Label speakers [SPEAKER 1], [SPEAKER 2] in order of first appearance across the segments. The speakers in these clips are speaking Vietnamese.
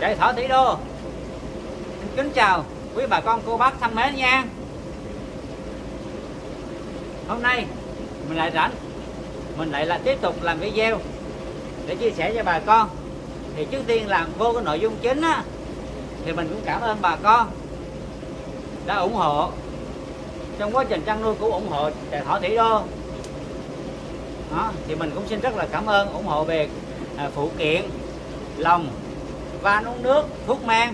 [SPEAKER 1] Chạy thỏ tỷ Đô. Kính chào quý bà con cô bác thân mến nha. Hôm nay mình lại rảnh Mình lại là tiếp tục làm video Để chia sẻ cho bà con. Thì trước tiên làm vô cái nội dung chính á Thì mình cũng cảm ơn bà con Đã ủng hộ. Trong quá trình chăn nuôi cũng ủng hộ chạy thỏ tỷ Đô. Đó, thì mình cũng xin rất là cảm ơn ủng hộ về à, phụ kiện lòng van uống nước, thuốc men,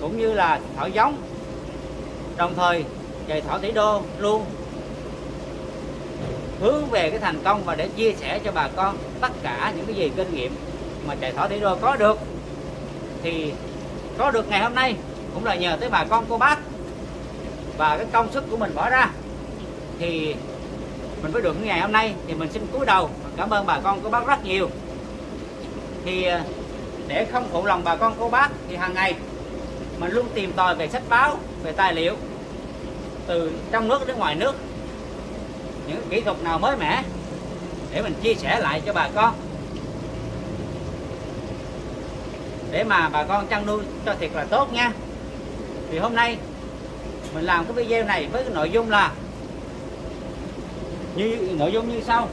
[SPEAKER 1] cũng như là thỏ giống. Đồng thời chạy thỏ tỷ đô luôn. Hướng về cái thành công và để chia sẻ cho bà con tất cả những cái gì kinh nghiệm mà chạy thỏ tỷ đô có được, thì có được ngày hôm nay cũng là nhờ tới bà con cô bác và cái công sức của mình bỏ ra. Thì mình mới được ngày hôm nay thì mình xin cúi đầu. Cảm ơn bà con cô bác rất nhiều. Thì để không phụ lòng bà con cô bác thì hàng ngày mình luôn tìm tòi về sách báo, về tài liệu từ trong nước đến ngoài nước. Những kỹ thuật nào mới mẻ để mình chia sẻ lại cho bà con. Để mà bà con chăn nuôi cho thiệt là tốt nha. Thì hôm nay mình làm cái video này với cái nội dung là như, nội dung như sau.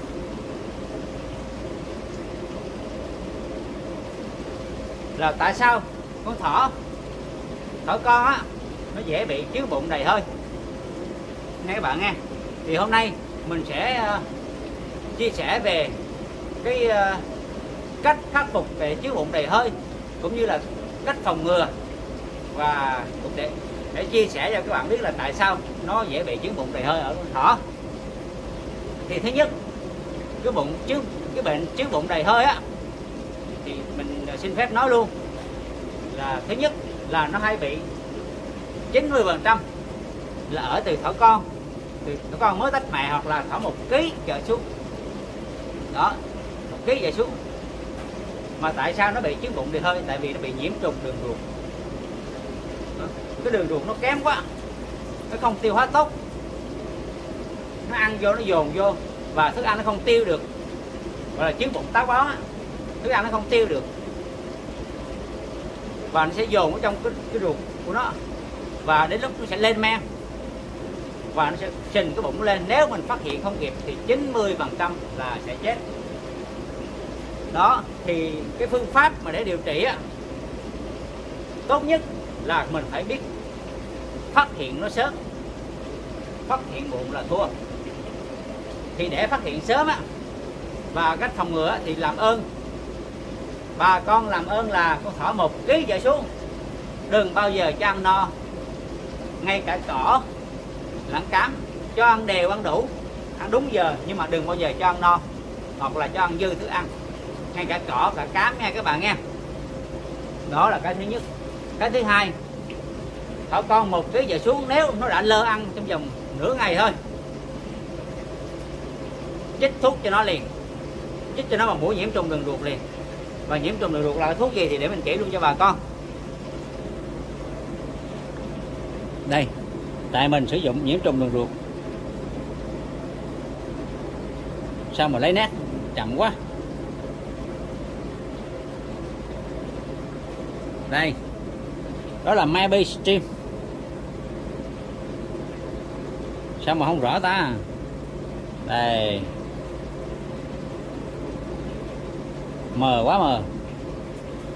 [SPEAKER 1] Là tại sao? Con thỏ. Thỏ con á nó dễ bị chứa bụng đầy hơi. Nghe các bạn nghe thì hôm nay mình sẽ uh, chia sẻ về cái uh, cách khắc phục về chứa bụng đầy hơi cũng như là cách phòng ngừa. Và cũng để để chia sẻ cho các bạn biết là tại sao nó dễ bị chứa bụng đầy hơi ở con thỏ. Thì thứ nhất cái bụng chứa cái bệnh chứa bụng đầy hơi á thì mình xin phép nói luôn là thứ nhất là nó hay bị 90 phần trăm là ở từ thỏ con. Từ thỏ con mới tách mẹ hoặc là thỏ một ký trở xuống đó, một ký trở xuống mà tại sao nó bị chứng bụng thì hơi, tại vì nó bị nhiễm trùng đường ruột. Cái đường ruột nó kém quá, nó không tiêu hóa tốt. Nó ăn vô, nó dồn vô và thức ăn nó không tiêu được. Gọi là chứng bụng táo bón thức ăn nó không tiêu được và nó sẽ dồn ở trong cái, cái ruột của nó. Và đến lúc nó sẽ lên men. Và nó sẽ sình cái bụng lên. Nếu mình phát hiện không kịp thì 90 phần trăm là sẽ chết. Đó thì cái phương pháp mà để điều trị á tốt nhất là mình phải biết phát hiện nó sớm. Phát hiện muộn là thua. Thì để phát hiện sớm á và cách phòng ngừa thì làm ơn bà con làm ơn là con thỏ một ký trở xuống. Đừng bao giờ cho ăn no. Ngay cả cỏ lẫn cám, cho ăn đều ăn đủ. Ăn đúng giờ, nhưng mà đừng bao giờ cho ăn no. Hoặc là cho ăn dư thức ăn. Ngay cả cỏ, cả cám nha các bạn nghe đó là cái thứ nhất. Cái thứ hai, thỏ con một ký giờ xuống nếu nó đã lơ ăn trong vòng nửa ngày thôi. Chích thuốc cho nó liền. Chích cho nó bằng mũi nhiễm trùng đường ruột liền và nhiễm trùng đường ruột là thuốc gì thì để mình chỉ luôn cho bà con. Đây, tại mình sử dụng nhiễm trùng đường ruột. Sao mà lấy nét? Chậm quá. Đây, đó là maybe stream. Sao mà không rõ ta? Đây. Mờ quá mờ.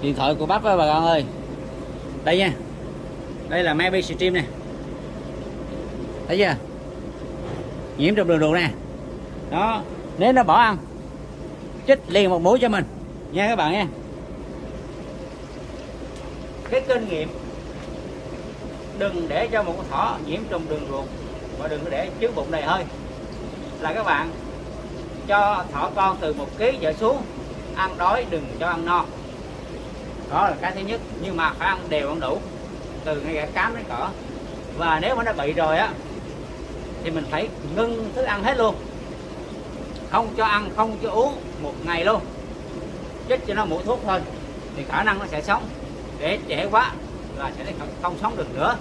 [SPEAKER 1] Điện thoại của bác với bà con ơi. Đây nha. Đây là maybe stream nè. Thấy chưa? Nhiễm trong đường ruột nè. Đó. Nếu nó bỏ ăn, chích liền một mũi cho mình. Nha các bạn nha. Cái kinh nghiệm, đừng để cho một con thỏ nhiễm trùng đường ruột và đừng có để chứa bụng đầy hơi. Là các bạn, cho thỏ con từ một ký trở xuống ăn đói đừng cho ăn no. Đó là cái thứ nhất nhưng mà phải ăn đều ăn đủ từ ngay cả cám đến cỏ. Và nếu mà nó bị rồi á thì mình phải ngưng thức ăn hết luôn. Không cho ăn không cho uống một ngày luôn. Chích cho nó mũi thuốc thôi thì khả năng nó sẽ sống. Để trẻ quá là sẽ không, không sống được nữa.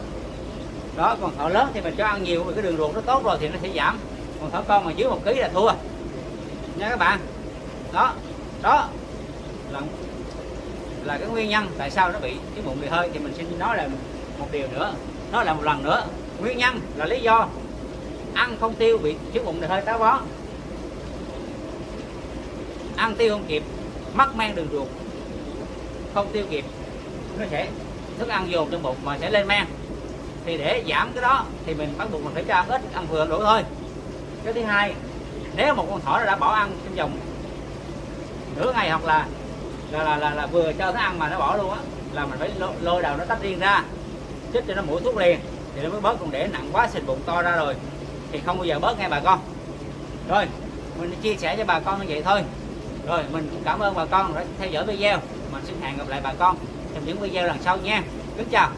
[SPEAKER 1] Đó còn thỏ lớn thì mình cho ăn nhiều vì cái đường ruột nó tốt rồi thì nó sẽ giảm. Còn thỏ con mà dưới một ký là thua. Nha các bạn. Đó đó. Là là cái nguyên nhân tại sao nó bị cái mụn bị hơi thì mình xin nói là một điều nữa. Nói là một lần nữa. Nguyên nhân là lý do ăn không tiêu bị thiếu bụng thì hơi táo bón ăn tiêu không kịp, mắc men đường ruột, không tiêu kịp, nó sẽ thức ăn dồn trong bụng mà sẽ lên men. Thì để giảm cái đó thì mình bắt buộc mình phải cho ăn ít, ăn vừa đủ thôi. Cái thứ hai, nếu một con thỏ đã bỏ ăn trong vòng nửa ngày hoặc là là là, là, là vừa cho nó ăn mà nó bỏ luôn á là mình phải lôi, lôi đầu nó tách riêng ra chích cho nó mũi thuốc liền. Thì nó mới bớt còn để nặng quá xịt bụng to ra rồi thì không bao giờ bớt nghe bà con. Rồi mình chia sẻ cho bà con như vậy thôi. Rồi mình cũng cảm ơn bà con đã theo dõi video. Mình xin hẹn gặp lại bà con trong những video lần sau nha. Kính chào.